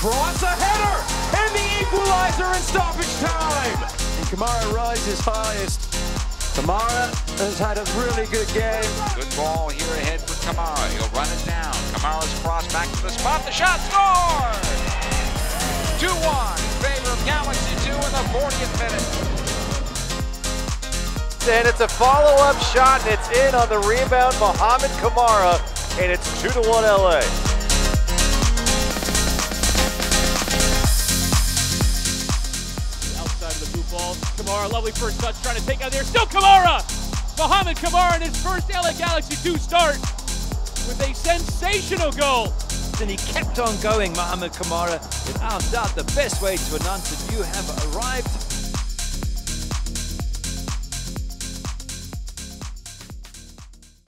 cross, a header, and the equalizer in stoppage time. And Kamara rises highest. Kamara has had a really good game. Good ball here ahead for Kamara. He'll run it down. Kamara's cross back to the spot. The shot scores! 2-1 in favor of Galaxy 2 in the 40th minute. And it's a follow-up shot, and it's in on the rebound, Mohammed Kamara, and it's 2-1 LA. Ball, Kamara, lovely first touch, trying to take out there. Still Kamara! Mohammed Kamara in his first LA Galaxy 2 start with a sensational goal. And he kept on going, Mohammed Kamara. Without doubt, the best way to announce that you have arrived